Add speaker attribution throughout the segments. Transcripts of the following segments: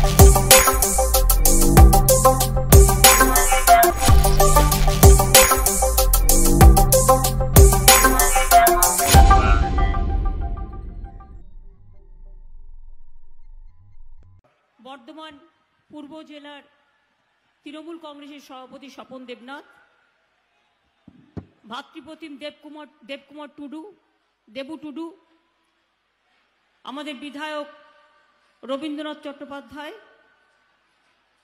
Speaker 1: বর্ধমান পূর্ব জেলার তৃণমূল কংগ্রেসের সভাপতি স্বপন দেবনাথ, ভাতৃপ্রতিম দেবকুমার দেবকুমার টুডু, দেবু টুডু, আমাদের বিধায়ক রবীন্দ্রনাথ চট্টোপাধ্যায়,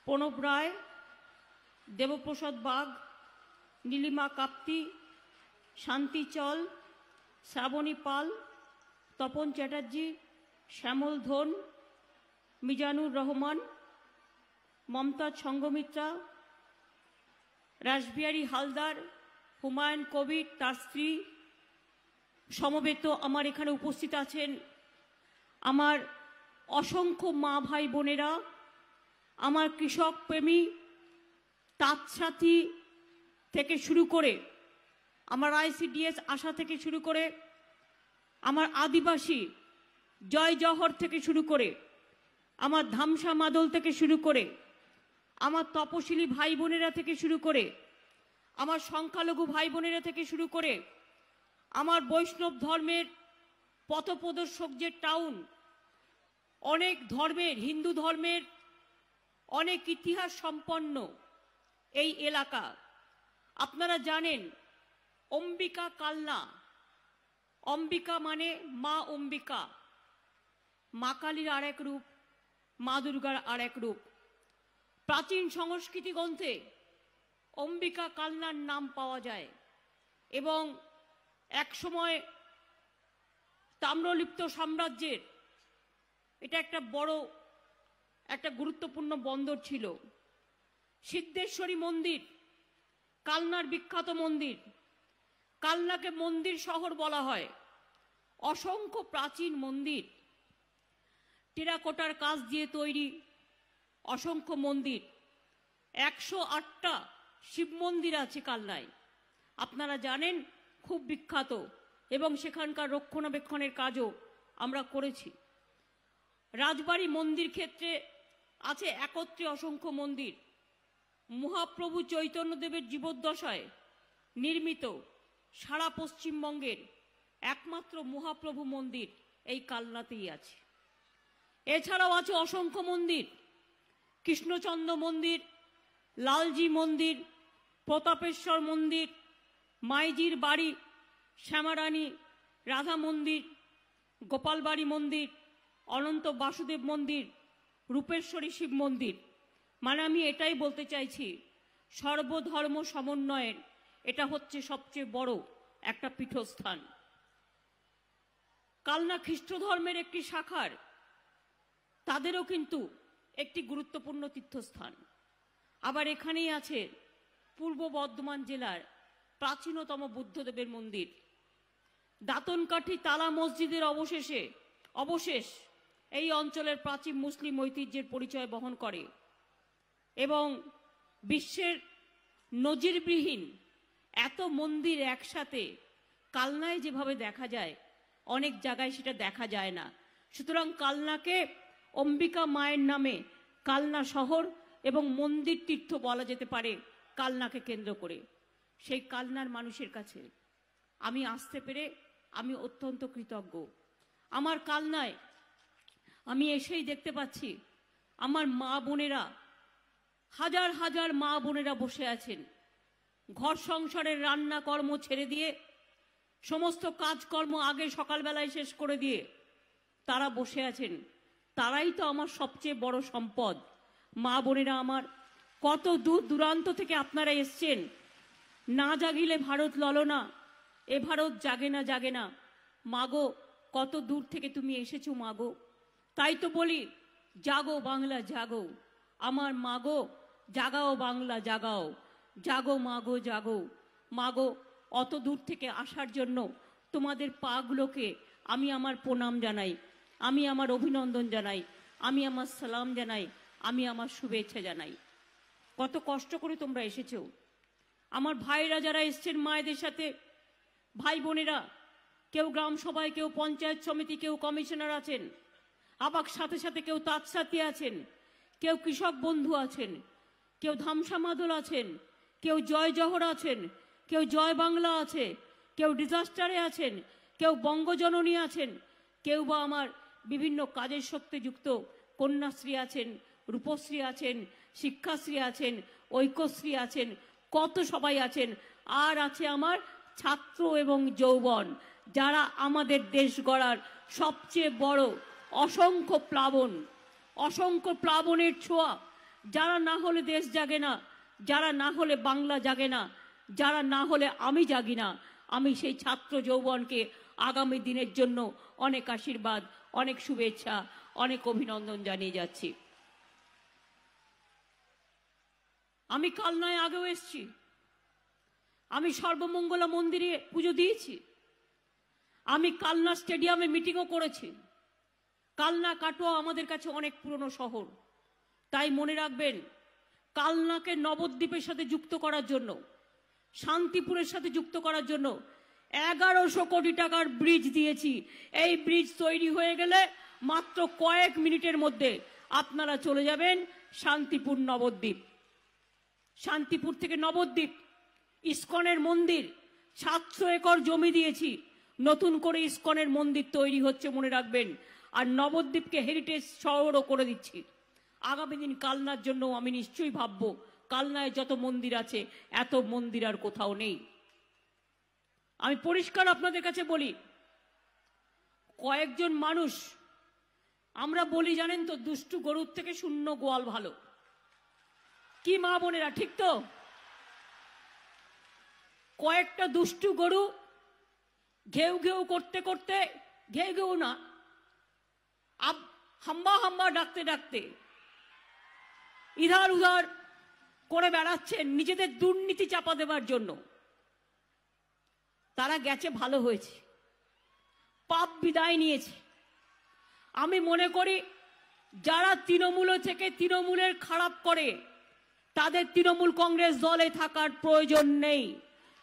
Speaker 1: প্রণব রায়, দেবপ্রসাদ বাগ, নীলিমা কাপ্তি, শান্তি চল, শ্রাবণী পাল, তপন চ্যাটার্জি, শ্যামল ধন, মিজানুর রহমান, মমতাজ সঙ্গমিত্রা, রাসবিহারী হালদার, হুমায়ুন কবির তার স্ত্রী, সমবেত আমার এখানে উপস্থিত আছেন আমার অসংখ্য মা ভাই বোনেরা, আমার কৃষক প্রেমী তাঁতসাথী থেকে শুরু করে, আমার আইসিডিএস আশা থেকে শুরু করে, আমার আদিবাসী জয় জহর থেকে শুরু করে, আমার ধামসা মাদল থেকে শুরু করে, আমার তপশিলি ভাই বোনেরা থেকে শুরু করে, আমার সংখ্যালঘু ভাই বোনেরা থেকে শুরু করে, আমার বৈষ্ণব ধর্মের পথপ্রদর্শক যে টাউন অনেক ধর্মের, হিন্দু ধর্মের অনেক ইতিহাস সম্পন্ন এই এলাকা। আপনারা জানেন, অম্বিকা কালনা। অম্বিকা মানে মা অম্বিকা। মা কালীর আর এক রূপ, মা দুর্গার আর এক রূপ। প্রাচীন সংস্কৃতি গ্রন্থে অম্বিকা কালনার নাম পাওয়া যায় এবং একসময় তাম্রলিপ্ত সাম্রাজ্যের এটা একটা বড়, একটা গুরুত্বপূর্ণ বন্দর ছিল। সিদ্ধেশ্বরী মন্দির, কালনার বিখ্যাত মন্দির। কালনাকে মন্দির শহর বলা হয়। অসংখ্য প্রাচীন মন্দির। টেরাকোটার কাজ দিয়ে তৈরি অসংখ্য মন্দির। একশো আটটা শিব মন্দির আছে কালনায়। আপনারা জানেন, খুব বিখ্যাত। এবং সেখানকার রক্ষণাবেক্ষণের কাজও আমরা করেছি। রাজবাড়ি মন্দির ক্ষেত্রে আছে একত্রে অসংখ্য মন্দির। মহাপ্রভু চৈতন্যদেবের জীবদ্দশায় নির্মিত সারা পশ্চিমবঙ্গের একমাত্র মহাপ্রভু মন্দির এই কালনাতেই আছে। এছাড়াও আছে অসংখ্য মন্দির। কৃষ্ণচন্দ্র মন্দির, লালজি মন্দির, প্রতাপেশ্বর মন্দির, মাইজির বাড়ি, শ্যামারানী, রাধা মন্দির, গোপালবাড়ি মন্দির অনন্ত বাসুদেব মন্দির, রূপেশ্বরী শিব মন্দির। মানে আমি এটাই বলতে চাইছি, সর্বধর্ম সমন্বয়ের, এটা হচ্ছে সবচেয়ে বড় একটা পীঠস্থান। কালনা খ্রিস্ট ধর্মের একটি শাখার, তাদেরও কিন্তু একটি গুরুত্বপূর্ণ তীর্থস্থান। আবার এখানেই আছে পূর্ব বর্ধমান জেলার প্রাচীনতম বুদ্ধদেবের মন্দির। দাতনকাঠি তালা মসজিদের অবশেষে, অবশেষ এই অঞ্চলের প্রাচীন মুসলিম ঐতিহ্যের পরিচয় বহন করে এবং বিশ্বের নজিরবিহীন এত মন্দির একসাথে কালনায় যেভাবে দেখা যায়, অনেক জায়গায় সেটা দেখা যায় না। সুতরাং কালনাকে অম্বিকা মায়ের নামে কালনা শহর এবং মন্দির তীর্থ বলা যেতে পারে কালনাকে কেন্দ্র করে। সেই কালনার মানুষের কাছে আমি আসতে পেরে আমি অত্যন্ত কৃতজ্ঞ। আমার কালনায় আমি এসেই দেখতে পাচ্ছি আমার মা বোনেরা, হাজার হাজার মা বোনেরা বসে আছেন। ঘর সংসারের রান্না কর্ম ছেড়ে দিয়ে, সমস্ত কাজকর্ম আগে সকালবেলায় শেষ করে দিয়ে তারা বসে আছেন। তারাই তো আমার সবচেয়ে বড় সম্পদ। মা বোনেরা আমার, কত দূর দূরান্ত থেকে আপনারা এসছেন। না জাগিলে ভারত ললনা এ ভারত জাগে না জাগে না। মাগো, কত দূর থেকে তুমি এসেছ মাগো? তাই তো বলি, জাগো বাংলা, জাগো। আমার মাগো, জাগাও বাংলা, জাগাও। জাগো মাগো জাগো। মাগো, অত দূর থেকে আসার জন্য তোমাদের পাগুলোকে আমি আমার প্রণাম জানাই, আমি আমার অভিনন্দন জানাই, আমি আমার সালাম জানাই, আমি আমার শুভেচ্ছা জানাই। কত কষ্ট করে তোমরা এসেছ। আমার ভাইরা যারা এসছেন মায়েদের সাথে, ভাই বোনেরা, কেউ গ্রাম সভায়, কেউ পঞ্চায়েত সমিতি, কেউ কমিশনার আছেন আবার সাথে সাথে কেউ তাঁতসাথী আছেন, কেউ কৃষক বন্ধু আছেন, কেউ ধামসা মাদল আছেন, কেউ জয় জহর আছেন, কেউ জয় বাংলা আছে, কেউ ডিজাস্টারে আছেন, কেউ বঙ্গজননী আছেন, কেউ বা আমার বিভিন্ন কাজের সত্যে যুক্ত কন্যাশ্রী আছেন, রূপশ্রী আছেন, শিক্ষাশ্রী আছেন, ঐক্যশ্রী আছেন, কত সবাই আছেন, আর আছে আমার ছাত্র এবং যৌবন, যারা আমাদের দেশ গড়ার সবচেয়ে বড় অসংখ্য প্লাবন, অসংখ্য প্লাবনের ছোঁয়া। যারা না হলে দেশ জাগে না, যারা না হলে বাংলা জাগে না, যারা না হলে আমি জাগি না, আমি সেই ছাত্র যৌবনকে আগামী দিনের জন্য অনেক আশীর্বাদ, অনেক শুভেচ্ছা, অনেক অভিনন্দন জানিয়ে যাচ্ছি। আমি কাল নয় আগেও এসছি। আমি সর্বমঙ্গলা মন্দিরে পুজো দিয়েছি। আমি কালনা স্টেডিয়ামে মিটিংও করেছি। কালনা কাটোয়া আমাদের কাছে অনেক পুরনো শহর। তাই মনে রাখবেন, কালনাকে নবদ্বীপের সাথে যুক্ত করার জন্য, শান্তিপুরের সাথে যুক্ত করার জন্য এগারোশো কোটি টাকার ব্রিজ দিয়েছি। এই ব্রিজ তৈরি হয়ে গেলে মাত্র কয়েক মিনিটের মধ্যে আপনারা চলে যাবেন শান্তিপুর নবদ্বীপ। শান্তিপুর থেকে নবদ্বীপ, ইস্কনের মন্দির, সাতশো একর জমি দিয়েছি। নতুন করে ইস্কনের মন্দির তৈরি হচ্ছে মনে রাখবেন। আর নবদ্বীপকে হেরিটেজ শহরও করে দিচ্ছি। আগামী দিন কালনার জন্য আমি নিশ্চয়ই ভাববো, কালনায় যত মন্দির আছে, এত মন্দির আর কোথাও নেই। আমি পরিষ্কার আপনাদের কাছে বলি, কয়েকজন মানুষ, আমরা বলি জানেন তো, দুষ্টু গরুর থেকে শূন্য গোয়াল ভালো। কি মা বোনেরা, ঠিক তো? কয়েকটা দুষ্টু গরু ঘেউ ঘেউ করতে করতে, ঘেউ ঘেউ না আব হাম্বা হাম্বা ডাকতে ডাকতে ইধার উধার করে বেড়াচ্ছেন নিজেদের দুর্নীতি চাপা দেবার জন্য তারা গেছে ভালো হয়েছে পাপ বিদায় নিয়েছে আমি মনে করি যারা তৃণমূল থেকে তৃণমূলের খারাপ করে তাদের তৃণমূল কংগ্রেস দলে থাকার প্রয়োজন নেই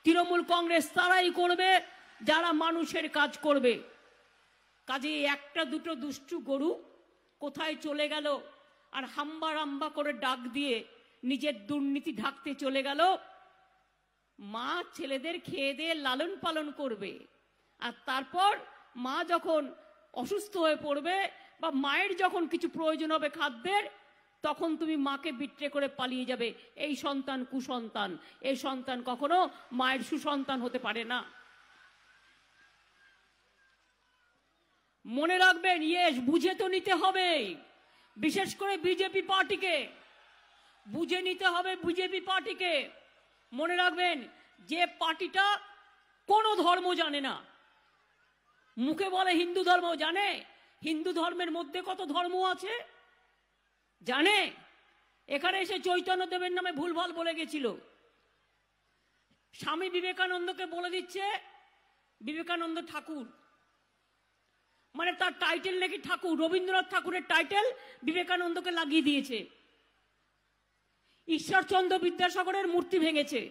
Speaker 1: তৃণমূল কংগ্রেস তারাই করবে যারা মানুষের কাজ করবে কাজে একটা দুটো দুষ্টু গরু কোথায় চলে গেল? আর হাম্বা রাম্বা করে ডাক দিয়ে নিজের দুর্নীতি ঢাকতে চলে গেল। মা ছেলেদের খেয়ে দিয়ে লালন পালন করবে। আর তারপর মা যখন অসুস্থ হয়ে পড়বে বা মায়ের যখন কিছু প্রয়োজন হবে খাদ্যের, তখন তুমি মাকে বিট্রে করে পালিয়ে যাবে। এই সন্তান কুসন্তান। এই সন্তান কখনো মায়ের সুসন্তান হতে পারে না। মনে রাখবেন, ইয়েস, বুঝে তো নিতে হবে বিশেষ করে বিজেপি পার্টিকে। বুঝে নিতে হবে বিজেপি পার্টিকে। মনে রাখবেন, যে পার্টিটা কোনো ধর্ম জানে না। মুখে বলে হিন্দু ধর্ম, জানে? হিন্দু ধর্মের মধ্যে কত ধর্ম আছে? জানে? এখানে এসে চৈতন্য দেবের নামে ভুলভাল বলে গেছিল। স্বামী বিবেকানন্দকে বলে দিচ্ছে বিবেকানন্দ ঠাকুর। মানে তার টাইটেল নাকি ঠাকুর, রবীন্দ্রনাথ ঠাকুরের টাইটেল বিবেকানন্দকে লাগিয়ে দিয়েছে। ঈশ্বরচন্দ্র বিদ্যাসাগরের মূর্তি ভেঙেছে।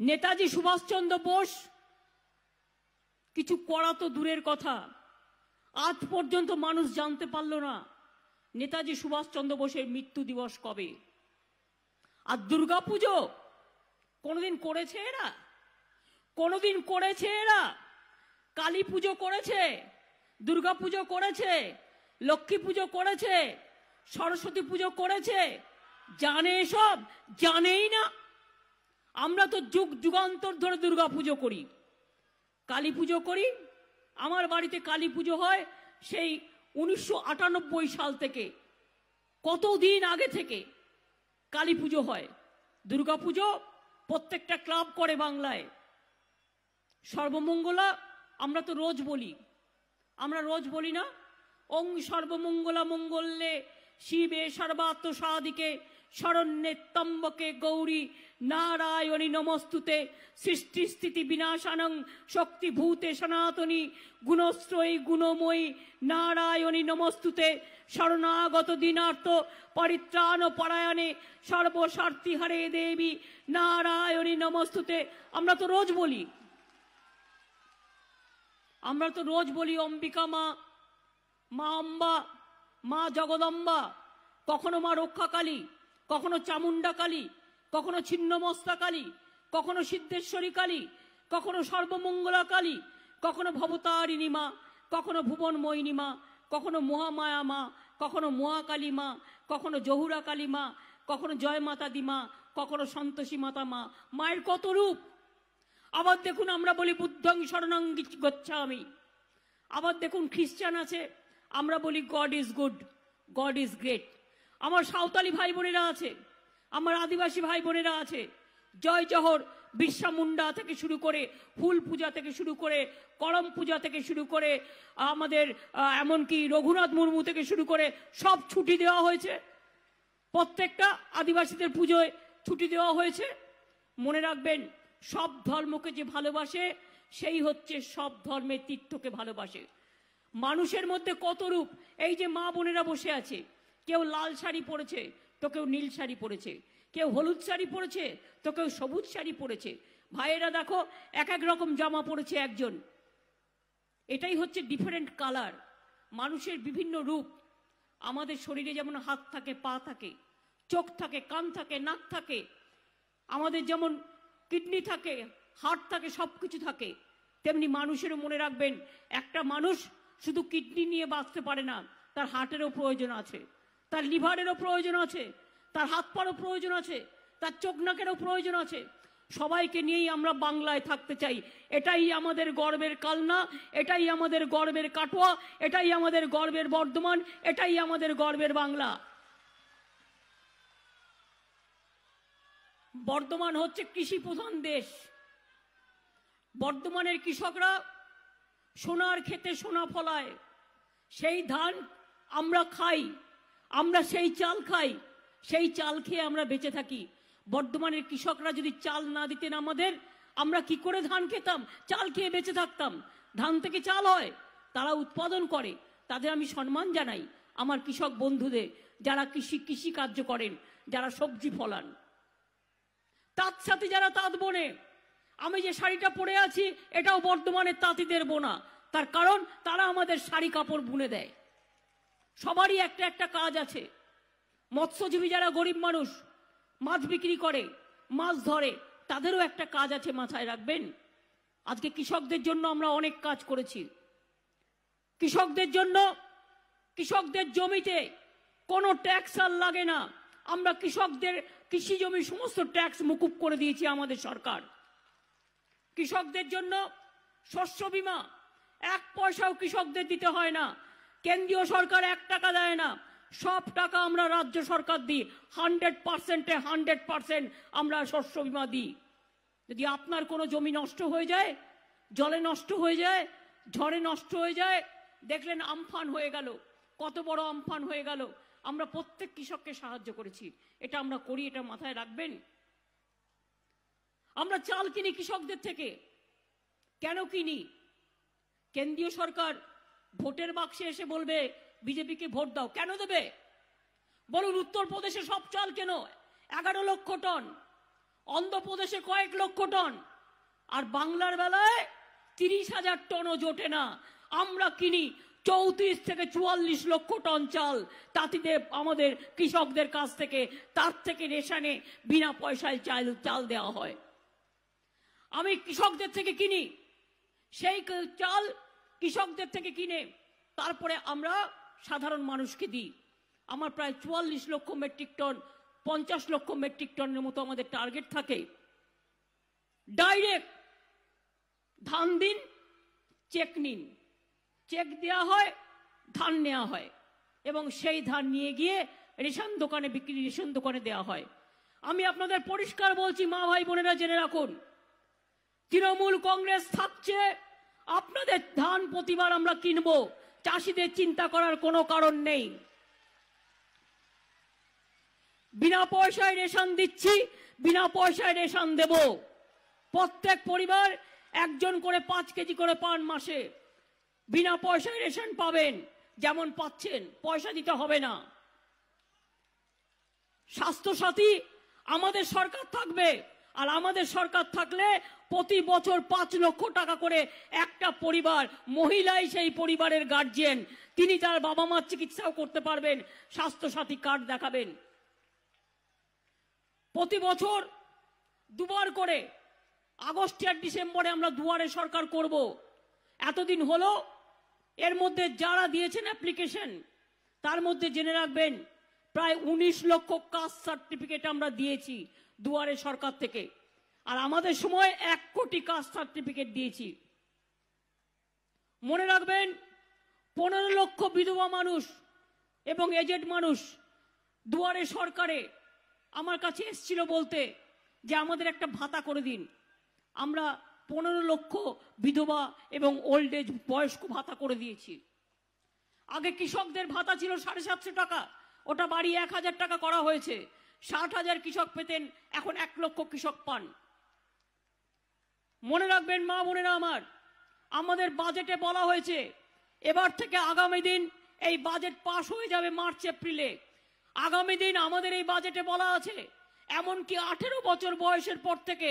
Speaker 1: নেতাজি সুভাষচন্দ্র বোস, কিছু করা তো দূরের কথা। আজ পর্যন্ত মানুষ জানতে পারল না নেতাজি সুভাষচন্দ্র বোসের মৃত্যু দিবস কবে। আর দুর্গাপুজো কোনোদিন করেছে এরা? কোনোদিন করেছে এরা? কালী পুজো করেছে, দুর্গা পুজো করেছে, লক্ষ্মী পুজো করেছে, সরস্বতী পুজো করেছে, জানে এসব জানেই না। আমরা তো যুগ যুগান্তর ধরে দুর্গা পুজো করি। কালী পুজো করি, আমার বাড়িতে কালী পুজো হয় সেই উনিশশো আটানব্বই সাল থেকে, কতদিন আগে থেকে কালী পুজো হয়। দুর্গা পুজো প্রত্যেকটা ক্লাব করে বাংলায়। সর্বমঙ্গলা আমরা তো রোজ বলি। আমরা রোজ বলি না, ওং সর্বমঙ্গলা মঙ্গলে শিবে সর্বাত্ম সাদিকে শরণ্যে তম্বকে গৌরী নারায়ণী নমস্তুতে সৃষ্টি স্থিতি বিনাশানং শক্তিভূতে সনাতনী গুণশ্রয়ী গুণময়ী নারায়ণী নমস্তুতে শরণাগত দিনার্থ পরিত্রাণ পরায়ণে সর্বস্বার্থী হরে দেবী নারায়ণী নমস্তুতে। আমরা তো রোজ বলি। আমরা তো রোজ বলি, অম্বিকা মা মা অম্বা, মা জগদম্বা, কখনো মা রক্ষাকালী, কখনো চামুন্ডা কালী কখনো ছিন্নমস্তা কালী কখনো সিদ্ধেশ্বরী কালী কখনো সর্বমঙ্গলা কালী কখনো ভবতারিণী মা, কখনো ভুবন ভুবনময়িনী মা, কখনো মহামায়া মা, কখনো মহাকালী মা, কখনো জহুরা কালী মা, কখনো জয় মাতা দি মা, কখনো সন্তোষী মাতা মা, মায়ের কত রূপ? আবার দেখুন আমরা বলি বুদ্ধং শরণাঙ্গি গচ্ছামি। আবার দেখুন খ্রিস্টান আছে, আমরা বলি God is good, God is great. আমার সাঁওতালি ভাই বোনেরা আছে, আমার আদিবাসী ভাই বোনেরা আছে, জয় জহর বিরসা মুন্ডা থেকে শুরু করে, ফুল পূজা থেকে শুরু করে, করম পূজা থেকে শুরু করে, আমাদের এমনকি রঘুনাথ মুর্মু থেকে শুরু করে সব ছুটি দেওয়া হয়েছে। প্রত্যেকটা আদিবাসীদের পুজোয় ছুটি দেওয়া হয়েছে। মনে রাখবেন সব ধর্মকে যে ভালোবাসে, সেই হচ্ছে সব ধর্মের তীর্থকে ভালোবাসে। মানুষের মধ্যে কত রূপ? এই যে মা বোনেরা বসে আছে, কেউ লাল শাড়ি পরেছে, তো কেউ নীল শাড়ি পরেছে। কেউ হলুদ শাড়ি পরেছে, তো কেউ সবুজ শাড়ি পরেছে। ভাইয়েরা দেখো, এক এক রকম জামা পরেছে একজন। এটাই হচ্ছে ডিফারেন্ট কালার মানুষের বিভিন্ন রূপ। আমাদের শরীরে যেমন হাত থাকে, পা থাকে, চোখ থাকে, কান থাকে, নাক থাকে। আমাদের যেমন কিডনি থাকে, হার্ট থাকে সব কিছু থাকে, তেমনি মানুষেরও মনে রাখবেন, একটা মানুষ শুধু কিডনি নিয়ে বাঁচতে পারে না, তার হার্টেরও প্রয়োজন আছে, তার লিভারেরও প্রয়োজন আছে, তার হাত পারও প্রয়োজন আছে, তার চোখ নাকেরও প্রয়োজন আছে। সবাইকে নিয়েই আমরা বাংলায় থাকতে চাই। এটাই আমাদের গর্বের কালনা, এটাই আমাদের গর্বের কাটোয়া, এটাই আমাদের গর্বের বর্ধমান, এটাই আমাদের গর্বের বাংলা। বর্ধমান হচ্ছে কৃষি প্রধান দেশ। বর্ধমানের কৃষকরা সোনার খেতে সোনা ফলায়। সেই ধান আমরা খাই, আমরা সেই চাল খাই, সেই চাল খেয়ে আমরা বেঁচে থাকি। বর্ধমানের কৃষকরা যদি চাল না দিতেন আমাদের, আমরা কি করে ধান খেতাম, চাল খেয়ে বেঁচে থাকতাম? ধান থেকে চাল হয়, তারা উৎপাদন করে। তাদের আমি সম্মান জানাই, আমার কৃষক বন্ধুদের, যারা কৃষি কৃষি কার্য করেন, যারা সবজি ফলান। তাঁত সাথে যারা তাঁত বোনে, আমি যে শাড়িটা পরে আছি, এটাও বর্ধমানের তাঁতিদের বোনা। তার কারণ, তারা আমাদের শাড়ি কাপড় বুনে দেয়। সবারই একটা একটা কাজ আছে। মৎস্যজীবী যারা গরিব মানুষ, মাছ বিক্রি করে, মাছ ধরে, তাদেরও একটা কাজ আছে মাথায় রাখবেন। আজকে কৃষকদের জন্য আমরা অনেক কাজ করেছি। কৃষকদের জন্য, কৃষকদের জমিতে কোনো ট্যাক্স আর লাগে না। আমরা কৃষকদের কৃষি জমি সমস্ত ট্যাক্স মুকুব করে দিয়েছে আমাদের সরকার। কৃষকদের জন্য শস্য বীমা, এক পয়সাও কৃষকদের দিতে হয় না। কেন্দ্রীয় সরকার এক টাকা দেয় না। সব টাকা আমরা রাজ্য সরকার দিই। হান্ড্রেড পার্সেন্টে হান্ড্রেড পার্সেন্ট আমরা শস্য বীমা দিই। যদি আপনার কোনো জমি নষ্ট হয়ে যায়, জলে নষ্ট হয়ে যায়, ঝড়ে নষ্ট হয়ে যায়, দেখলেন আমফান হয়ে গেল। কত বড় আমফান হয়ে গেল। আমরা প্রত্যেক কৃষককে সাহায্য করেছি। এটা আমরা করি, এটা মাথায় রাখবেন। আমরা চাল কিনি কৃষকদের থেকে। কেন কিনি? কেন্দ্রীয় সরকার ভোটের বাক্সে এসে বলবে, বিজেপিকে ভোট দাও। কেন দেবে? বলুন, উত্তরপ্রদেশে সব চাল কেন? এগারো লক্ষ টন। অন্ধ্রপ্রদেশে কয়েক লক্ষ টন। আর বাংলার বেলায় তিরিশ হাজার টনও জোটে না। আমরা কিনি চৌত্রিশ থেকে চুয়াল্লিশ লক্ষ টন চাল তাঁতিদের, আমাদের কৃষকদের কাছ থেকে, তার থেকে রেশনে বিনা পয়সায় চাল চাল দেওয়া হয়। আমি কৃষকদের থেকে কিনি, সেই চাল কৃষকদের থেকে কিনে, তারপরে আমরা সাধারণ মানুষকে দিই। আমার প্রায় চুয়াল্লিশ লক্ষ মেট্রিক টন, পঞ্চাশ লক্ষ মেট্রিক টনের মতো আমাদের টার্গেট থাকে। ডাইরেক্ট ধান দিন, চেক নিন। চেক দেওয়া হয়, ধান নেওয়া হয়। এবং সেই ধান নিয়ে গিয়ে রেশন দোকানে বিক্রি, রেশন দোকানে দেওয়া হয়। আমি আপনাদের পরিষ্কার বলছি, মা ভাই বোনেরা জেনে রাখুন, তৃণমূল কংগ্রেস থাকছে, আপনাদের ধান প্রতিবার আমরা কিনব। চাষিদের চিন্তা করার কোনো কারণ নেই। বিনা পয়সায় রেশন দিচ্ছি, বিনা পয়সায় রেশন দেব। প্রত্যেক পরিবার একজন করে পাঁচ কেজি করে পান মাসে। বিনা পয়সায় রেশন পাবেন, যেমন পাচ্ছেন, পয়সা দিতে হবে না। স্বাস্থ্যসাথী আমাদের সরকার থাকবে, আর আমাদের সরকার থাকলে প্রতি বছর পাঁচ লক্ষ টাকা করে একটা পরিবার, মহিলাই সেই পরিবারের গার্জিয়ান তিনি তার বাবা মার চিকিৎসাও করতে পারবেন, স্বাস্থ্যসাথী কার্ড দেখাবেন। প্রতি বছর দুবার করে আগস্ট আর ডিসেম্বরে আমরা দুয়ারে সরকার করব। এতদিন হলো এর মধ্যে যারা দিয়েছেন অ্যাপ্লিকেশন তার মধ্যে জেনে রাখবেন, প্রায় উনিশ লক্ষ কাস্ট সার্টিফিকেট আমরা দিয়েছি দুয়ারে সরকার থেকে। আর আমাদের সময় এক কোটি কাস্ট সার্টিফিকেট দিয়েছি। মনে রাখবেন, পনেরো লক্ষ বিধবা মানুষ এবং এজেড মানুষ দুয়ারে সরকারে আমার কাছে এসছিল বলতে যে আমাদের একটা ভাতা করে দিন। আমরা পনেরো লক্ষ বিধবা এবং ওল্ড এজ বয়স্ক ভাতা করে দিয়েছি। আগে কৃষকদের ভাতা ছিল সাড়ে সাতশো টাকা, ওটা বাড়িয়ে এক হাজার টাকা করা হয়েছে। ষাট হাজার কৃষক পেতেন, এখন এক লক্ষ কৃষক পান। মনে রাখবেন মা বোনেরা আমার, আমাদের বাজেটে বলা হয়েছে, এবার থেকে আগামী দিন এই বাজেট পাশ হয়ে যাবে মার্চ, এপ্রিলে। আগামী দিন আমাদের এই বাজেটে বলা আছে, এমনকি আঠেরো বছর বয়সের পর থেকে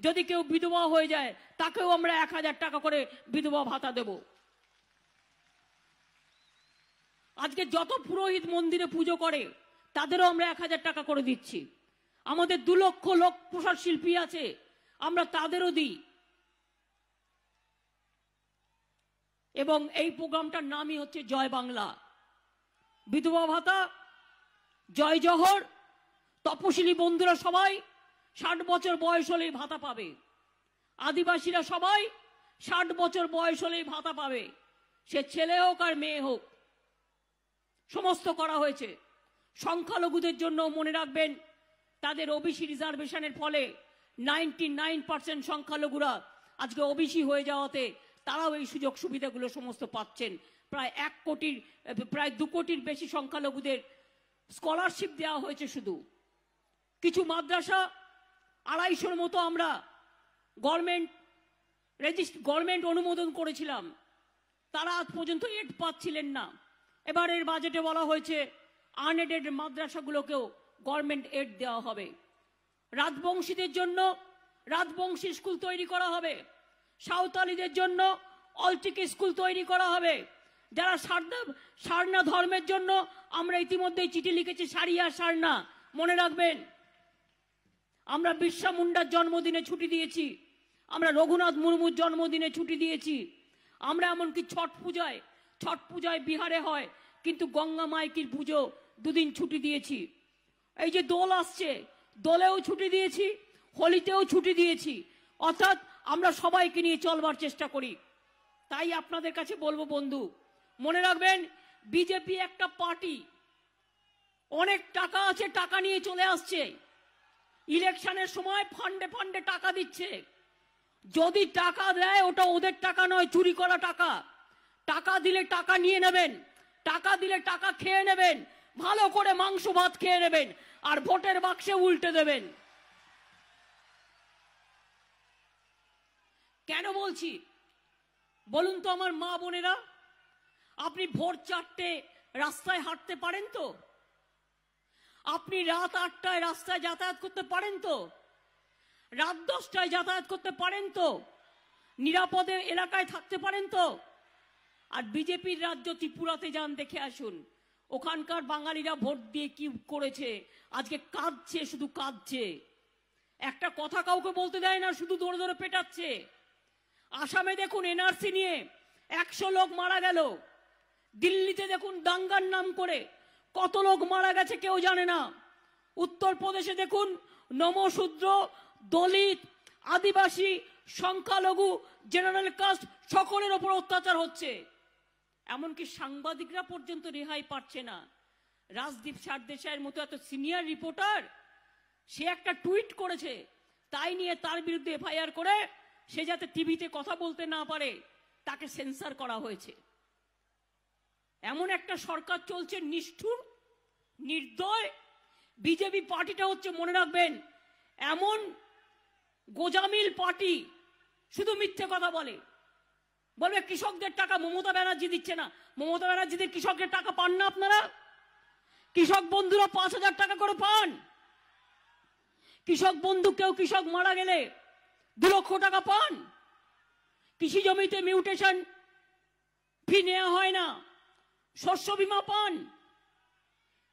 Speaker 1: যদি কেউ বিধবা হয়ে যায়, তাকেও আমরা এক হাজার টাকা করে বিধবা ভাতা দেব। আজকে যত পুরোহিত মন্দিরে পুজো করে, তাদেরও আমরা এক হাজার টাকা করে দিচ্ছি। আমাদের দু লক্ষ লোক প্রসাদ শিল্পী আছে, আমরা তাদেরও দিই। এবং এই প্রোগ্রামটার নামই হচ্ছে জয় বাংলা। বিধবা ভাতা, জয় জহর, তপশিলি বন্ধুরা সবাই ষাট বছর বয়স হলেই ভাতা পাবে। আদিবাসীরা সবাই ষাট বছর বয়স হলেই ভাতা পাবে। সে ছেলে হোক আর মেয়ে হোক। সমস্ত করা হয়েছে। সংখ্যালঘুদের জন্য মনে রাখবেন, তাদের ওবিসি রিজার্ভেশনের ফলে নাইনটি নাইন পার্সেন্ট সংখ্যালঘুরা আজকে ওবিসি হয়ে যাওয়াতে তারাও এই সুযোগ সুবিধাগুলো সমস্ত পাচ্ছেন। প্রায় এক কোটির, প্রায় দু কোটির বেশি সংখ্যালঘুদের স্কলারশিপ দেওয়া হয়েছে শুধু। কিছু মাদ্রাসা আড়াইশোর মতো আমরা গভর্নমেন্ট রেজিস্ট গভর্নমেন্ট অনুমোদন করেছিলাম। তারা আজ পর্যন্ত এড পাচ্ছিলেন না। এবারের বাজেটে বলা হয়েছে আনএডেড মাদ্রাসাগুলোকেও গভর্নমেন্ট এড দেওয়া হবে। রাজবংশীদের জন্য রাজবংশী স্কুল তৈরি করা হবে। সাঁওতালিদের জন্য অলচিকি স্কুল তৈরি করা হবে। যারা সারদা, সারনা ধর্মের জন্য আমরা ইতিমধ্যেই চিঠি লিখেছি, সারিয়া সারনা, মনে রাখবেন। আমরা বিশ্বা মুন্ডার জন্মদিনে ছুটি দিয়েছি। আমরা রঘুনাথ মুর্মুর জন্মদিনে ছুটি দিয়েছি। আমরা এমনকি ছট পূজায় ছট পূজায় বিহারে হয়, কিন্তু গঙ্গা মাইকির পুজো দুদিন ছুটি দিয়েছি। এই যে দোল আসছে, দোলেও ছুটি দিয়েছি, হোলিতেও ছুটি দিয়েছি। অর্থাৎ আমরা সবাইকে নিয়ে চলবার চেষ্টা করি। তাই আপনাদের কাছে বলব বন্ধু, মনে রাখবেন, বিজেপি একটা পার্টি। অনেক টাকা আছে, টাকা নিয়ে চলে আসছে। ইলেকশনের সময় ফান্ডে ফান্ডে টাকা দিচ্ছে। যদি টাকা দেয়, ওটা ওদের টাকা নয়, চুরি করা টাকা। টাকা দিলে টাকা নিয়ে নেবেন, টাকা দিলে টাকা খেয়ে নেবেন, ভালো করে মাংস ভাত খেয়ে নেবেন, আর ভোটের বাক্সে উল্টে দেবেন। কেন বলছি? বলুন তো আমার মা বোনেরা, আপনি ভোর চারটে রাস্তায় হাঁটতে পারেন তো? আপনি রাত আটটায় রাস্তায় যাতায়াত করতে পারেন তো? রাত দশটায় যাতায়াত করতে পারেন তো? নিরাপদে এলাকায় থাকতে পারেন তো? আর বিজেপির রাজ্য ত্রিপুরাতে যান, দেখে আসুন। ওখানকার বাঙালিরা ভোট দিয়ে কি করেছে? আজকে কাঁদছে, শুধু কাঁদছে। একটা কথা কাউকে বলতে দেয় না, শুধু দৌড়ে দৌড়ে পেটাচ্ছে। আসামে দেখুন, এনআরসি নিয়ে একশো লোক মারা গেল। দিল্লিতে দেখুন, দাঙ্গার নাম করে। কত লোক মারা গেছে কেউ জানে না। উত্তরপ্রদেশে দেখুন, নমশূদ্র, দলিত, আদিবাসী, সংখ্যালঘু, জেনারেল কাস্ট সকলের ওপর অত্যাচার হচ্ছে। এমনকি সাংবাদিকরা পর্যন্ত রেহাই পাচ্ছে না। রাজদীপ সারদেশাইয়ের মতো এত সিনিয়র রিপোর্টার, সে একটা টুইট করেছে, তাই নিয়ে তার বিরুদ্ধে এফআইআর করে সে যাতে টিভিতে কথা বলতে না পারে, তাকে সেন্সার করা হয়েছে। এমন একটা সরকার চলছে নিষ্ঠুর, নির্দয়। বিজেপি পার্টিটা হচ্ছে, মনে রাখবেন, এমন গোজামিল পার্টি শুধু মিথ্যে কথা বলে। বলবে, কৃষকদের টাকা মমতা ব্যানার্জি দিচ্ছে না। মমতা ব্যানার্জিদের কৃষকের টাকা পান না আপনারা? কৃষক বন্ধুরা পাঁচ হাজার টাকা করে পান। কৃষক বন্ধু, কেউ কৃষক মারা গেলে দু লক্ষ টাকা পান। কৃষি জমিতে মিউটেশন ফি নেওয়া হয় না। শস্য বিমা পান।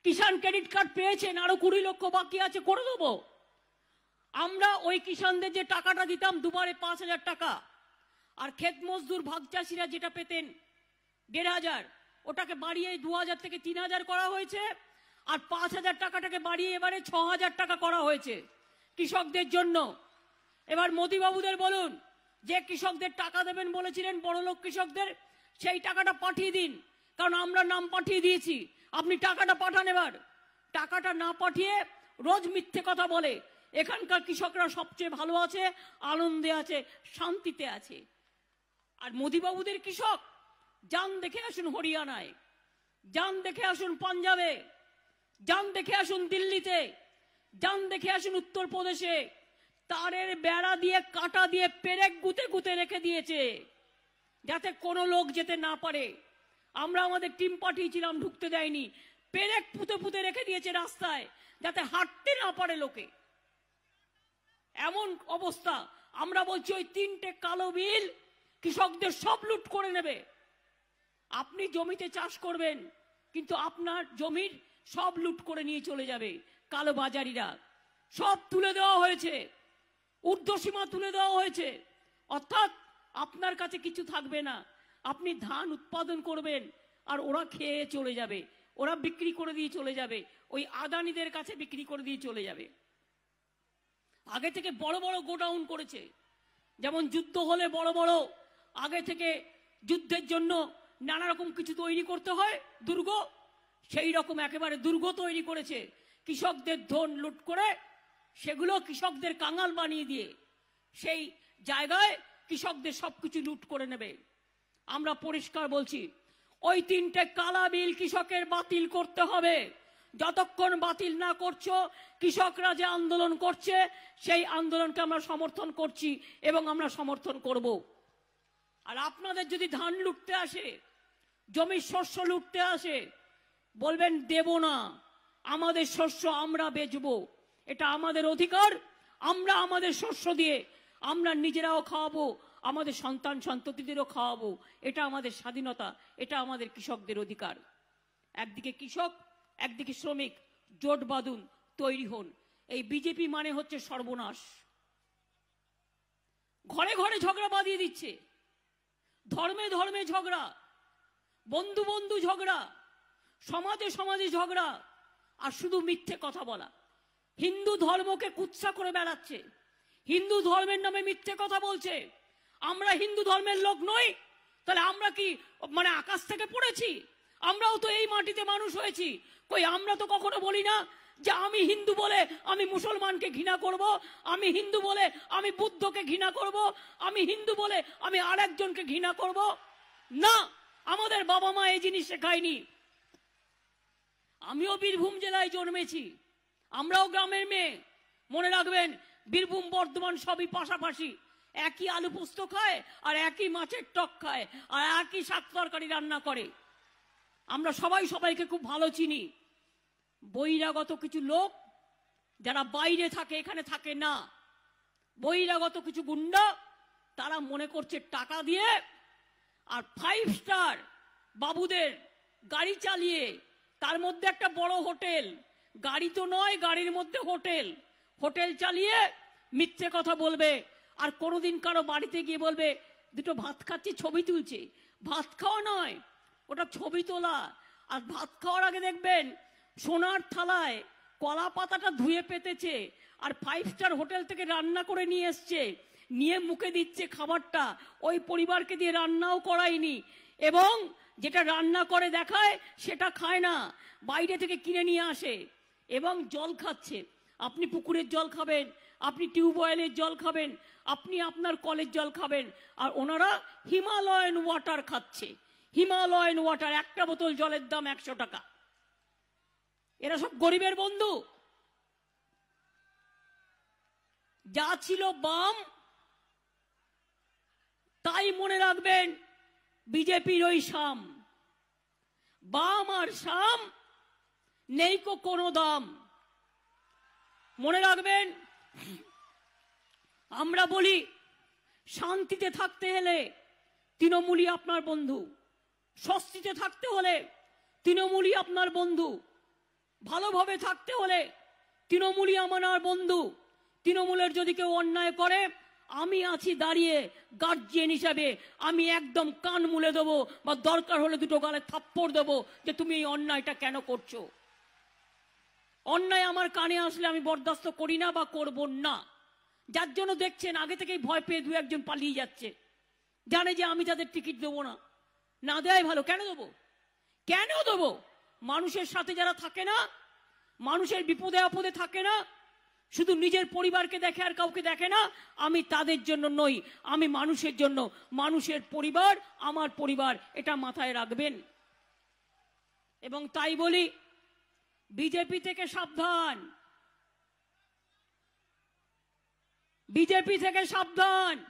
Speaker 1: কিষাণ ক্রেডিট কার্ড পেয়েছেন, আরও কুড়ি লক্ষ বাকি আছে, করে দেবো। আমরা ওই কিষানদের যে টাকাটা দিতাম, দুবারে পাঁচ হাজার টাকা, আর ক্ষেত মজদুর ভাগ চাষিরা যেটা পেতেন, দেড় হাজার, ওটাকে বাড়িয়ে দু হাজার থেকে তিন হাজার করা হয়েছে, আর পাঁচ হাজার টাকাটাকে বাড়িয়ে এবারে ছ হাজার টাকা করা হয়েছে কৃষকদের জন্য। এবার মোদিবাবুদের বলুন, যে কৃষকদের টাকা দেবেন বলেছিলেন বড় লোক কৃষকদের, সেই টাকাটা পাঠিয়ে দিন। কারণ আমরা নাম পাঠিয়ে দিয়েছি। আপনি টাকাটা পাঠান এবার। টাকাটা না পাঠিয়ে রোজ মিথ্যে কথা বলে। এখানকার কৃষকরা সবচেয়ে ভালো আছে, আনন্দে আছে, শান্তিতে আছে। আর মোদিবাবুদের কৃষক, যান দেখে আসুন হরিয়ানায়, যান দেখে আসুন পাঞ্জাবে, যান দেখে আসুন দিল্লিতে, যান দেখে আসুন উত্তরপ্রদেশে। তারের বেড়া দিয়ে, কাটা দিয়ে পেরেক গুতে গুতে রেখে দিয়েছে। যাতে কোনো লোক যেতে না পারে। আমরা আমাদের টিম পাঠিয়েছিলাম, ঢুকতে দেয়নি। পেরেক পুঁতে পুঁতে রেখে দিয়েছে রাস্তায়, যাতে হাঁটতে না পারে লোকে। এমন অবস্থা। আমরা বলছি, ওই তিনটে কালো বিল কৃষকদের সব লুট করে নেবে। আপনি জমিতে চাষ করবেন, কিন্তু আপনার জমির সব লুট করে নিয়ে চলে যাবে, কালো বাজারিরা। সব তুলে দেওয়া হয়েছে। ঊর্ধ্বসীমা তুলে দেওয়া হয়েছে। অর্থাৎ আপনার কাছে কিছু থাকবে না। আপনি ধান উৎপাদন করবেন আর ওরা খেয়ে চলে যাবে। ওরা বিক্রি করে দিয়ে চলে যাবে। ওই আদানিদের কাছে বিক্রি করে দিয়ে চলে যাবে। আগে থেকে বড় বড় গোডাউন করেছে। যেমন যুদ্ধ হলে বড় বড়। আগে থেকে যুদ্ধের জন্য নানা রকম কিছু তৈরি করতে হয়, দুর্গ। সেই রকম একেবারে দুর্গ তৈরি করেছে। কৃষকদের ধন লুট করে সেগুলো কৃষকদের কাঙাল বানিয়ে দিয়ে সেই জায়গায় কৃষকদের সবকিছু লুট করে নেবে। আমরা পরিষ্কার বলছি, ওই তিনটে কালা বিল কৃষকের বাতিল করতে হবে। যতক্ষণ বাতিল না করছ, কৃষকরা যে আন্দোলন করছে, সেই আন্দোলনকে আমরা সমর্থন করছি এবং আমরা সমর্থন করব। আর আপনাদের যদি ধান লুটতে আসে, জমির শস্য লুটতে আসে, বলবেন দেব না, আমাদের শস্য আমরা বেচবো। এটা আমাদের অধিকার, আমরা আমাদের শস্য দিয়ে আমরা নিজেরাও খাওয়াবো আমাদের সন্তান সন্ততিদেরও খাওয়াবো। এটা আমাদের স্বাধীনতা, এটা আমাদের কৃষকদের অধিকার। একদিকে কৃষক, একদিকে শ্রমিক, জোট বাঁধুন, তৈরি হন। এই বিজেপি মানে হচ্ছে সর্বনাশ। ঘরে ঘরে ঝগড়া বাঁধিয়ে দিচ্ছে। ধর্মে ধর্মে ঝগড়া, বন্ধু বন্ধু ঝগড়া, সমাজে সমাজে ঝগড়া, আর শুধু মিথ্যে কথা বলা। হিন্দু ধর্মকে কুৎসা করে বেড়াচ্ছে। হিন্দু ধর্মের নামে মিথ্যে কথা বলছে। আমরা হিন্দু ধর্মের লোক নই। তাহলে আমরা কি মানে আকাশ থেকে পড়েছি? আমরাও তো এই মাটিতে মানুষ হয়েছি। কই, আমরা তো কখনো বলি না যে আমি হিন্দু বলে আমি মুসলমানকে ঘৃণা করব, আমি হিন্দু বলে আমি বুদ্ধকে ঘৃণা করব, আমি হিন্দু বলে আমি আরেকজনকে ঘৃণা করব? না, আমাদের বাবা মা এই জিনিস শেখায়নি। আমিও বীরভূম জেলায় জন্মেছি। আমরাও গ্রামের মেয়ে। মনে রাখবেন, বীরভূম বর্ধমান সবই পাশাপাশি। একই আলু পোস্ত খায় আর একই মাছের টক খায় আর একই শাক তরকারি রান্না করে। আমরা সবাই সবাইকে খুব ভালো চিনি। বহিরাগত কিছু লোক যারা বাইরে থাকে, এখানে থাকে না। বহিরাগত কিছু গুন্ডা, তারা মনে করছে টাকা দিয়ে আর ফাইভ স্টার বাবুদের গাড়ি চালিয়ে তার মধ্যে একটা বড় হোটেল। গাড়ি তো নয়, গাড়ির মধ্যে হোটেল। হোটেল চালিয়ে মিথ্যে কথা বলবে। আর কোনোদিন কারও বাড়িতে গিয়ে বলবে, দুটো ভাত খাচ্ছি, ছবি তুলছে। ভাত খাওয়া নয়, ওটা ছবি তোলা। আর ভাত খাওয়ার আগে দেখবেন, সোনার থালায় কলা পাতাটা ধুয়ে পেতেছে, আর ফাইভ স্টার হোটেল থেকে রান্না করে নিয়ে এসছে। নিয়ে মুখে দিচ্ছে খাবারটা, ওই পরিবারকে দিয়ে রান্নাও করায়নি। এবং যেটা রান্না করে দেখায়, সেটা খায় না, বাইরে থেকে কিনে নিয়ে আসে। এবং জল খাচ্ছে। আপনি পুকুরের জল খাবেন আপনি টিউবওয়েলের জল খাবেন, আপনি আপনার কলের জল খাবেন, আর ওনারা হিমালয়ান ওয়াটার খাচ্ছে। হিমালয়ান ওয়াটার, একটা বোতল জলের দাম একশো টাকা। এরা সব গরিবের বন্ধু। যা ছিল বাম, তাই মনে রাখবেন, বিজেপির ওই শাম। বাম আর শাম, নেই কোনো দাম। মনে রাখবেন আমরা বলি, শান্তিতে থাকতে হলে তৃণমূলই আপনার বন্ধু। স্বস্তিতে থাকতে হলে তৃণমূলই আপনার বন্ধু। ভালোভাবে থাকতে হলে তৃণমূলই আমার বন্ধু। তৃণমূলের যদি কেউ অন্যায় করে, আমি আছি দাঁড়িয়ে গার্জিয়ান হিসাবে, আমি একদম কান মুলে দেবো বা দরকার হলে দুটো গালে থাপ্পড় দেবো যে তুমি এই অন্যায়টা কেন করছ। অন্যায় আমার কানে আসলে আমি বরদাস্ত করি না বা করব না। যার জন্য দেখছেন, আগে থেকেই ভয় পেয়ে দু একজন পালিয়ে যাচ্ছে। জানে যে আমি তাদের টিকিট দেবো না। না দেয় ভালো, কেন দেবো? কেন দেবো? মানুষের সাথে যারা থাকে না, মানুষের বিপদে আপদে থাকে না, শুধু নিজের পরিবারকে দেখে আর কাউকে দেখে না, আমি তাদের জন্য নই, আমি মানুষের জন্য। মানুষের পরিবার, আমার পরিবার, এটা মাথায় রাখবেন। এবং তাই বলি বিজেপি থেকে সাবধান। বিজেপি থেকে সাবধান।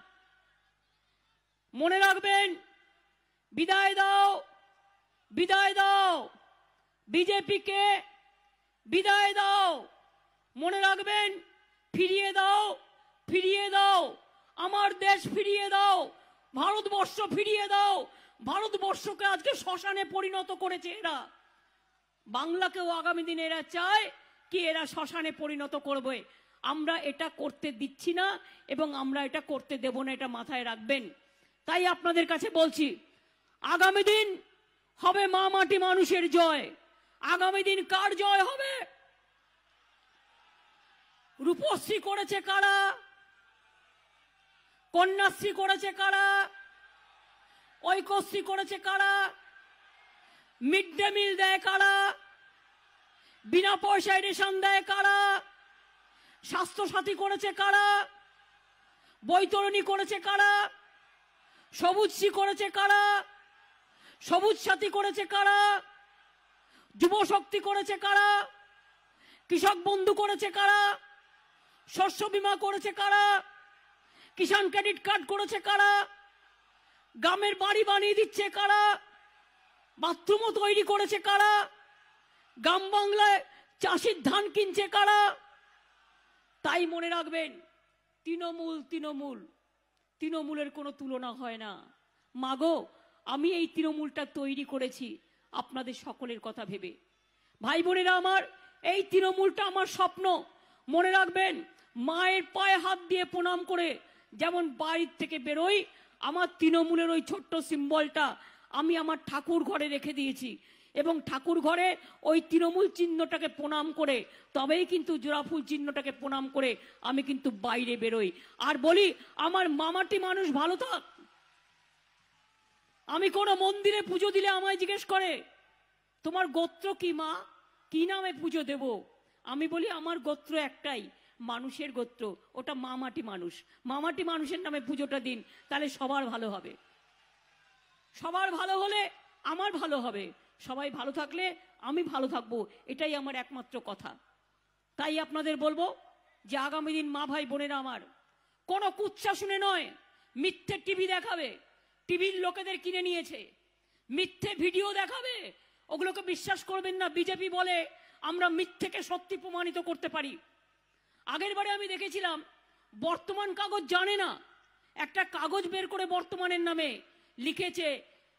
Speaker 1: মনে রাখবেন, বিদায় দাও বিদায় দাও। বিজেপিকে বিদায় দাও। মনে রাখবেন, ফিরিয়ে দাও ফিরিয়ে দাও। আমার দেশ ফিরিয়ে দাও। ভারতবর্ষ ফিরিয়ে দাও। ভারতবর্ষকে আজকে শ্মশানে পরিণত করেছে এরা। বাংলাকেও আগামী দিনে এরা চায় কি এরা শ্মশানে পরিণত করবে। আমরা এটা করতে দিচ্ছি না এবং আমরা এটা করতে দেব না, এটা মাথায় রাখবেন। তাই আপনাদের কাছে বলছি, আগামী দিন হবে মা মাটি মানুষের জয়। আগামী দিন কার জয় হবে? রূপশ্রী করেছে কারা? কন্যাশ্রী করেছে কারা? ঐকশ্রী করেছে কারা? মিড ডে মিল দেয় কারা? বিনা পয়সায় রেশন দেয় কারা? স্বাস্থ্যসাথী করেছে কারা? বৈতরণী করেছে কারা? সবুজশ্রী করেছে কারা? সবুজ সাথী করেছে কারা? যুব শক্তি করেছে কারা? কৃষক বন্ধু করেছে কারা? শস্য বীমা করেছে কারা? কিষাণ ক্রেডিট কার্ড করেছে কারা? গ্রামের বাড়ি বানিয়ে দিচ্ছে কারা? বাথরুমও তৈরি করেছে কারা? গ্রাম বাংলায় চাষির ধান কিনছে কারা? তাই মনে রাখবেন, তৃণমূল তৃণমূল, তৃণমূলের কোনো তুলনা হয় না। মাগো, আমি এই তৃণমূলটা তৈরি করেছি, আপনাদের সকলের কথা ভেবে। ভাই বোনেরা আমার, এই তৃণমূলটা আমার স্বপ্ন। মনে রাখবেন, মায়ের পায়ে হাত দিয়ে প্রণাম করে যেমন বাড়ির থেকে বেরোই, আমার তৃণমূলের ওই ছোট্ট সিম্বলটা আমি আমার ঠাকুর ঘরে রেখে দিয়েছি। এবং ঠাকুর ঘরে ওই তৃণমূল চিহ্নটাকে প্রণাম করে, তবেই কিন্তু জোড়াফুল চিহ্নটাকে প্রণাম করে আমি কিন্তু বাইরে বেরোই। আর বলি, আমার মামাটি মানুষ ভালো থাক আমি কোনো মন্দিরে পুজো দিলে আমায় জিজ্ঞেস করে, তোমার গোত্র কি মা? কি নামে পুজো দেব? আমি বলি, আমার গোত্র একটাই, মানুষের গোত্র, ওটা মামাটি মানুষ। মামাটি মানুষের নামে পুজোটা দিন, তাহলে সবার ভালো হবে। সবার ভালো হলে আমার ভালো হবে। সবাই ভালো থাকলে আমি ভালো থাকব, এটাই আমার একমাত্র কথা। তাই আপনাদের বলব যে আগামী দিন মা ভাই বোনেরা আমার, কোনো কুচ্ছা শুনে নয়, মিথ্যে টিভি দেখাবে, টিভির লোকেদের কিনে নিয়েছে, মিথ্যে ভিডিও দেখাবে, ওগুলোকে বিশ্বাস করবেন না, বিজেপি বলে আমরা মিথ্যেকে সত্যি প্রমাণিত করতে পারি। আগের বারে আমি দেখেছিলাম, বর্তমান কাগজ জানে না, একটা কাগজ বের করে বর্তমানের নামে লিখেছে,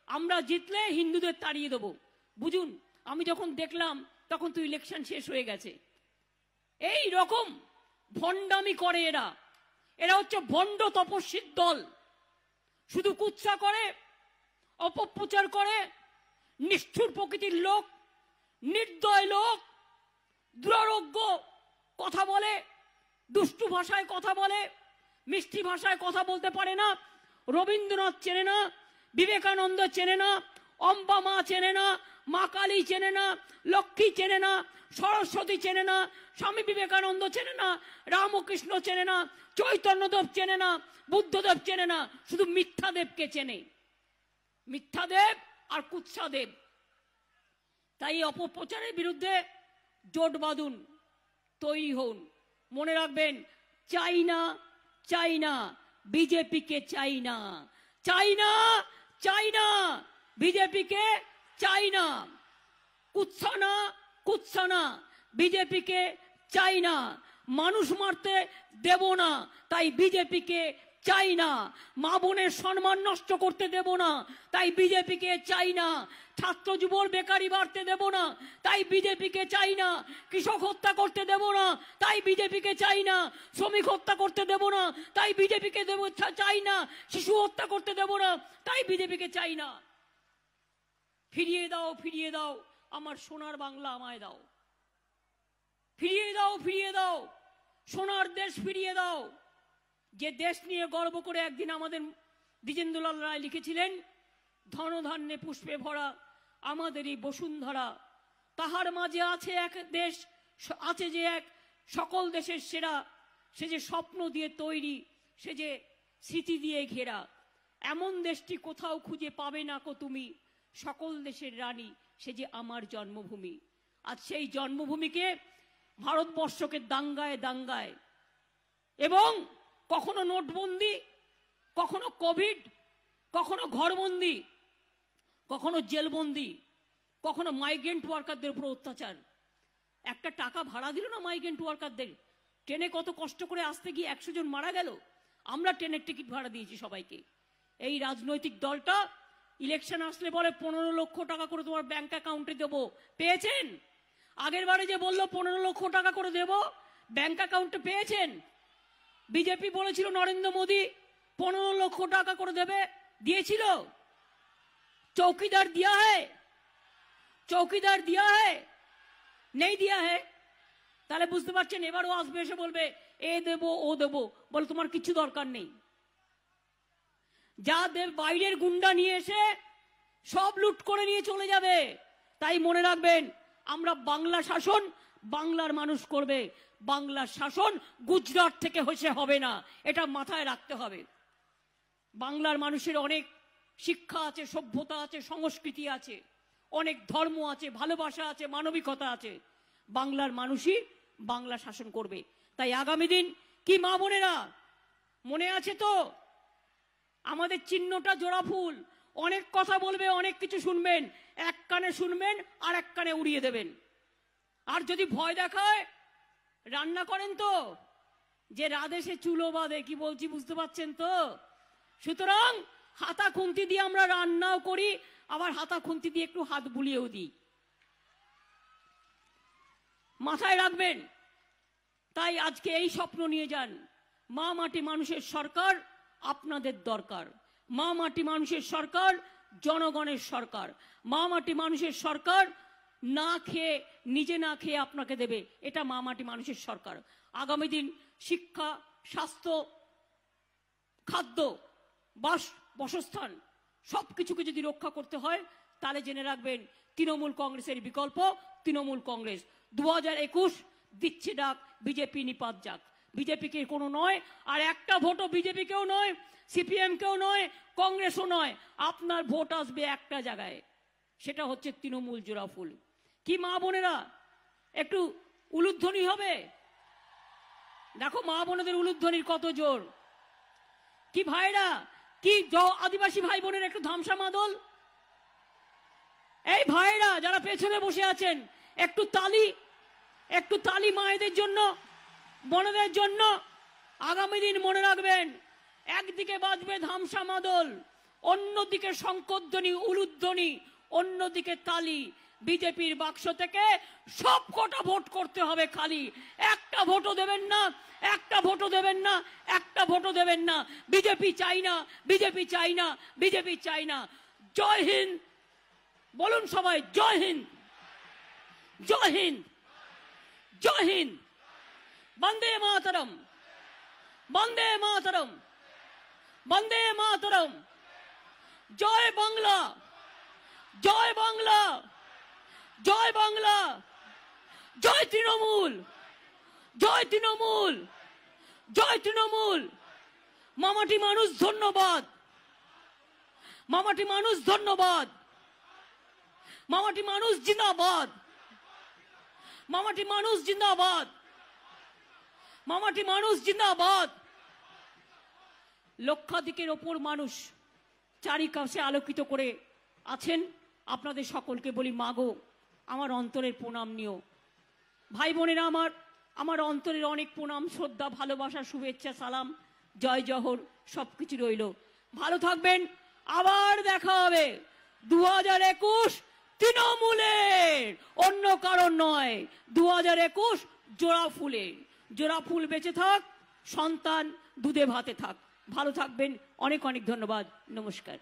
Speaker 1: আমরা জিতলে হিন্দুদের তাড়িয়ে দেবো। বুঝুন, আমি যখন দেখলাম, তখন তো ইলেকশন শেষ হয়ে গেছে। এই রকম ভণ্ডামি করে এরা। এরা হচ্ছে ভণ্ড তপস্বীর দল। শুধু কুৎসা করে, অপপ্রচার করে, নিষ্ঠুর প্রকৃতির লোক, নির্দয় লোক, দুরারোগ্য কথা বলে, দুষ্টু ভাষায় কথা বলে, মিষ্টি ভাষায় কথা বলতে পারে না, রবীন্দ্রনাথ চেনে না বিবেকানন্দ চেনে না, অম্বা মা চেনে না, মা কালী চেনে না, লক্ষ্মী চেনে না, সরস্বতী চেনে না, স্বামী বিবেকানন্দ চেনে না, রামকৃষ্ণ চেনে না, চৈতন্যদেব চেনে না, বুদ্ধদেব চেনে না, শুধু মিথ্যাদেবকে চেনে। মিথ্যাদেব আর কুৎসাদেব। তাই এই অপপ্রচারের বিরুদ্ধে জোট বাঁধুন, তৈরি হন। মনে রাখবেন, চাই না চাই না, বিজেপিকে চাই না। চাই না চাই না বিজেপিকে চাই না কুৎসা না কুৎসা না বিজেপিকে চাই না মানুষ মারতে দেব না। তাই বিজেপিকে চাই না। মা বোনের সম্মান নষ্ট করতে দেব না। তাই বিজেপিকে চাই না। ছাত্র যুবর বেকারি বাড়তে দেব না। তাই বিজেপিকে চাই না। কৃষক হত্যা করতে দেব না। তাই বিজেপিকে চাই না। শ্রমিক হত্যা করতে দেব না। তাই বিজেপিকে দেব, চাই না। শিশু হত্যা করতে দেব না। তাই বিজেপিকে চাই না। ফিরিয়ে দাও ফিরিয়ে দাও। আমার সোনার বাংলা আমায় দাও। ফিরিয়ে দাও ফিরিয়ে দাও। সোনার দেশ ফিরিয়ে দাও। যে দেশ নিয়ে গর্ব করে একদিন আমাদের দ্বিজেন্দ্রলাল রায় লিখেছিলেন, ধনধান্যে পুষ্পে ভরা আমাদের এই বসুন্ধরা। তাহার মাঝে আছে এক দেশ আছে যে এক সকল দেশের সেরা, সে যে স্বপ্ন দিয়ে তৈরি, সে যে স্মৃতি দিয়ে ঘেরা। এমন দেশটি কোথাও খুঁজে পাবে না কো তুমি, সকল দেশের রানী, সে যে আমার জন্মভূমি। আর সেই জন্মভূমিকে ভারতবর্ষকে দাঙ্গায় দাঙ্গায় এবং কখনো নোটবন্দি, কখনো কোভিড, কখনো ঘরবন্দি, কখনো জেলবন্দি, কখনো মাইগ্রেন্ট ওয়ার্কারদের উপর অত্যাচার। একটা টাকা ভাড়া দিল না মাইগ্রেন্ট ওয়ার্কারদের ট্রেনে কত কষ্ট করে আসতে গিয়ে একশো জন মারা গেল? আমরা ট্রেনের টিকিট ভাড়া দিয়েছি সবাইকে। এই রাজনৈতিক দলটা ইলেকশন আসলে বলে পনেরো লক্ষ টাকা করে তোমার ব্যাংক অ্যাকাউন্টে দেবো। পেয়েছেন? আগের বারে যে বলল পনেরো লক্ষ টাকা করে দেব ব্যাংক অ্যাকাউন্টে পেয়েছেন? বিজেপি বলেছিল, নরেন্দ্র মোদী পনেরো লক্ষ টাকা করে দেবে। দিয়েছিল। চৌকিদার দিয়া হ্যায় চৌকিদার দিয়া হ্যায় নেই দিয়া হ্যায় তাহলে বুঝতে পারছেন, এবারও আসবে এসে বলবে, এ দেব, ও দেব। বলে তোমার কিছু দরকার নেই। যা দেব, বাইরের গুন্ডা নিয়ে এসে সব লুট করে নিয়ে চলে যাবে। তাই মনে রাখবেন, আমরা বাংলা শাসন বাংলার মানুষ করবে। বাংলার শাসন গুজরাট থেকে হয়েছে, হবে না। এটা মাথায় রাখতে হবে। বাংলার মানুষের অনেক শিক্ষা আছে, সভ্যতা আছে, সংস্কৃতি আছে, অনেক ধর্ম আছে, ভালোবাসা আছে, মানবিকতা আছে। বাংলার মানুষই বাংলা শাসন করবে। তাই আগামী দিন কি মা বোনেরা, মনে আছে তো? আমাদের চিহ্নটা জোড়া ফুল অনেক কথা বলবে, অনেক কিছু শুনবেন। এক কানে শুনবেন আর এক কানে উড়িয়ে দেবেন। আর যদি ভয় দেখায়, রান্না করেন তো। যে রাধেসে চুলো বাঁধে, কি বলছি বুঝতে পারছেন তো? সুতরাং হাতা খুন্তি দিয়ে আমরা রান্নাও করি, আবার হাতা খুন্তি দিয়ে একটু হাত বুলিয়েও দিই। মাথায় রাখবেন, তাই আজকে এই স্বপ্ন নিয়ে যান। মা মাটি মানুষের সরকার, আপনাদের দরকার। মা মাটি মানুষের সরকার, জনগণের সরকার। মা মাটি মানুষের সরকার না খেয়ে, নিজে না খেয়ে আপনাকে দেবে। এটা মা মাটি মানুষের সরকার। আগামী দিন শিক্ষা, স্বাস্থ্য, খাদ্য, বাস, বসস্থান সব কিছুকে যদি রক্ষা করতে হয়, তাহলে জেনে রাখবেন, তৃণমূল কংগ্রেসের বিকল্প তৃণমূল কংগ্রেস। দু হাজার একুশ, দিচ্ছে ডাক, বিজেপি নিপাত যাক। বিজেপিকে কোনো নয়, আর একটা ভোটও বিজেপিকেও নয়, সিপিএম কেও নয়, কংগ্রেসও নয়। আপনার ভোট আসবে একটা জায়গায়। সেটা হচ্ছে তৃণমূল জোড়াফুল কি মা বোনেরা? একটু উলুধ্বনি হবে? দেখো মা বোনেদের উলুধ্বনির কত জোর। কি ভাইরা? কি জ- আদিবাসী ভাই বোনের একটু ধামসা মাদল? এই ভাইরা যারা পেছনে বসে আছেন, একটু তালি একটু তালি মায়েদের জন্য, বোনেদের জন্য আগামী দিন মনে রাখবেন, একদিকে বাজবে ধামসা মাদল, অন্যদিকে শঙ্করধ্বনি উলুধ্বনি, অন্যদিকে তালি। বিজেপির বাক্স থেকে সব কটা ভোট করতে হবে খালি। একটা ভোটও দেবেন না, একটা ভোটও দেবেন না, একটা ভোটও দেবেন না। বিজেপি চাই না, বিজেপি চাই না, বিজেপি চাই না। জয় হিন্দ। বলুন সবাই, জয় হিন্দ। জয় হিন্দ। জয় হিন্দ। বন্দে মাতরম। বন্দে মাতরম। বন্দে মাতরম। জয় বাংলা। জয় বাংলা। জয় বাংলা, জয় তৃণমূল জয় তৃণমূল জয় তৃণমূল। মামাটি মানুষ, ধন্যবাদ। মামাটি মানুষ, ধন্যবাদ। মামাটি মানুষ, জিন্দাবাদ। মামাটি মানুষ, জিন্দাবাদ। মামাটি মানুষ, জিন্দাবাদ। লক্ষাধিকের ওপর মানুষ চারিকাশে আলোকিত করে আছেন। আপনাদের সকলকে বলি মাগো আমার অন্তরের প্রণাম নিও। ভাই বোনেরা, আমার আমার অন্তরের অনেক প্রণাম, শ্রদ্ধা, ভালোবাসা, শুভেচ্ছা, সালাম, জয়, জহর সব কিছু রইল। ভালো থাকবেন, আবার দেখা হবে। দু হাজার একুশ তৃণমূলের, অন্য কারণ নয়। দু হাজার একুশ জোড়া ফুলের। জোড়া ফুল বেঁচে থাক, সন্তান দুধে ভাতে থাক। ভালো থাকবেন, অনেক অনেক ধন্যবাদ। নমস্কার।